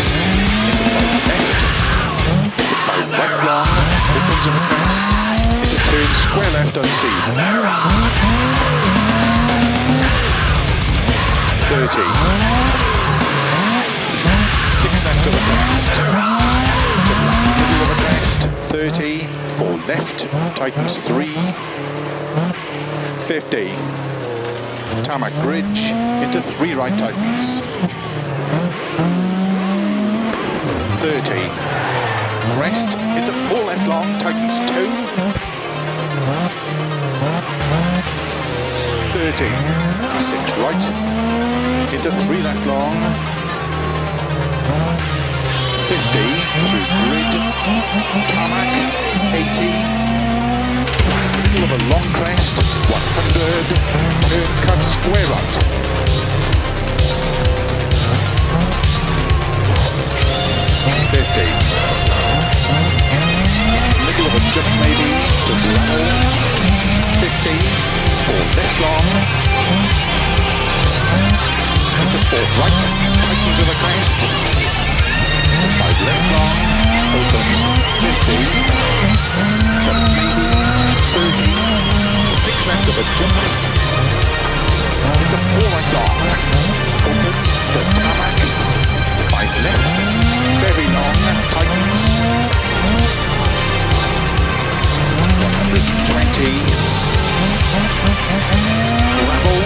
crest. Into five left. Into five right long. Opens. Into turn square left unseen. 30. Six left of the crest. To black middle the crest. 30. Four left. Tightens three. 50. Tarmac bridge into three right tightens. 30. Crest into four left long, tightens two. 30. Six right. Into three left long. 50. Through grid. Tarmac. 80. Middle of a long crest. 100. Turn cut square right. 50. Middle of a jump maybe to gravel. 50. Four left long. Into four right. Tightens to the crest. Five left long. Opens. 50. Jump maybe. 30. Six left of a jumps. Into four right long. Opens. The tarmac. Five left very long heights. Twenty. level.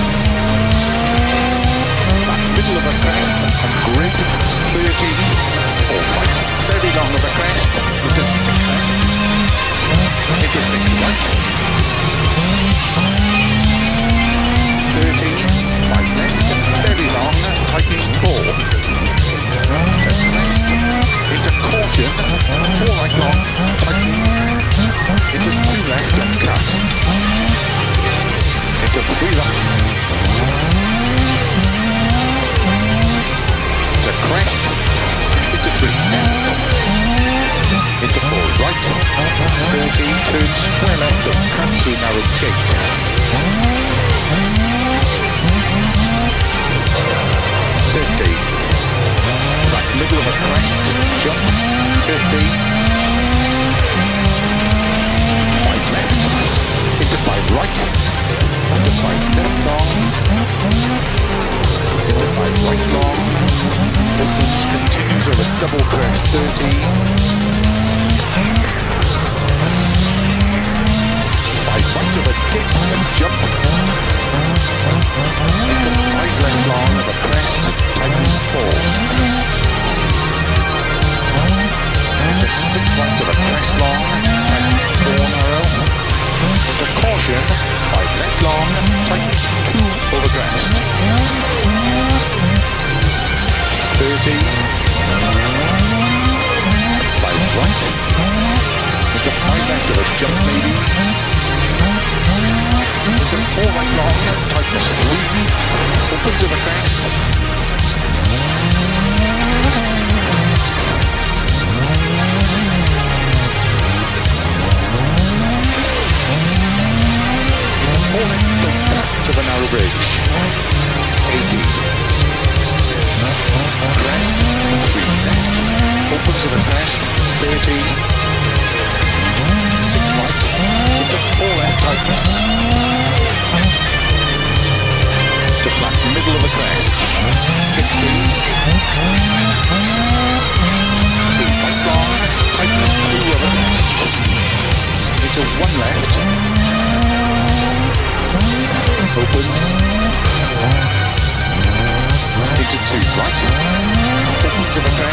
Middle of a crest, a grid 30. Alright, very long of a crest, into 6 left, into 6 right. 30, right left, very long, tightens 4. West into caution. Oh my God. 30. Five right. Into five left of a jump maybe. Into four right long. Tightens three. Opens of a. Four left and cut to the narrow bridge. 80. Crest, three left. Opens of a crest. 30. Six right. Into four left tightens. To flat middle of the crest. 60. Three right long. Tightens two of the crest. Into one left. Opens.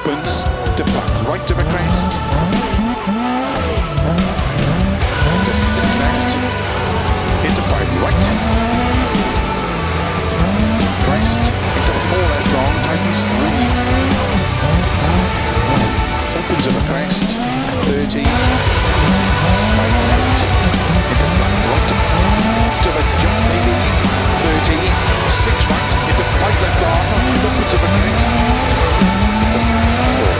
opens to right of a crest. To six left. Into five right. Crest. Into four left long. Tightens three. Opens of a crest. 30. Five left. Into flat right. To the jump maybe. 30. Six right. Into five left long. Opens of a crest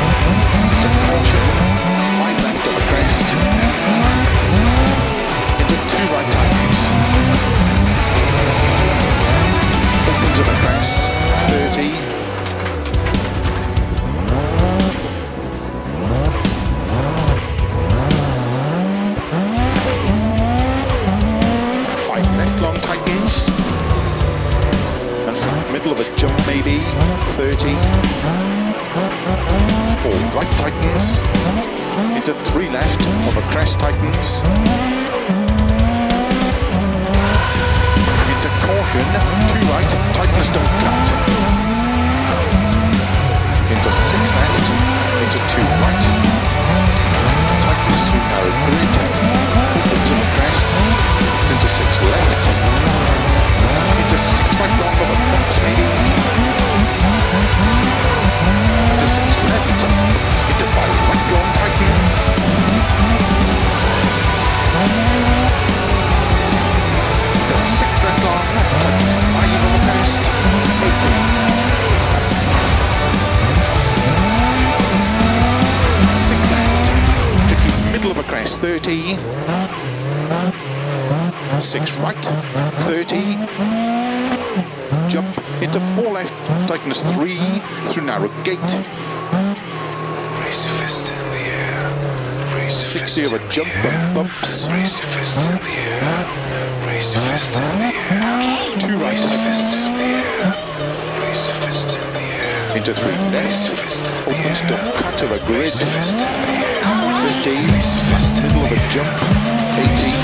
middle six right, 30, jump into four left, tightness three, through narrow gate. 60 of a jump and bumps. Two right tightens. Into three left, opens to cut of a grid. 50, middle of a jump, 80.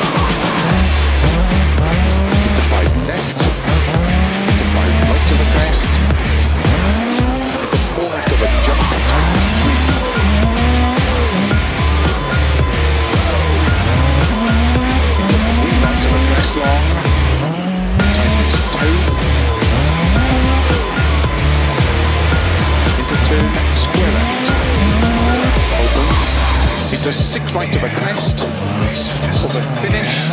into six right of a crest, of a finish,